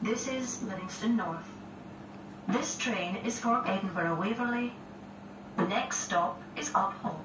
This is Livingston North. This train is for Edinburgh Waverley. The next stop is Uphall.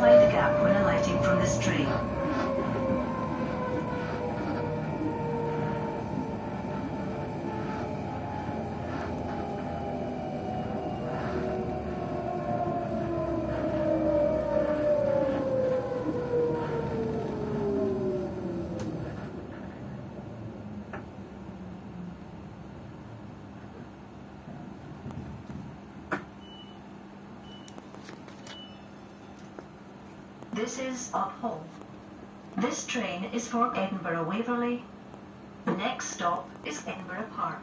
Uphall. The gap when alighting from this train. This is Uphall. This train is for Edinburgh Waverley. The next stop is Edinburgh Park.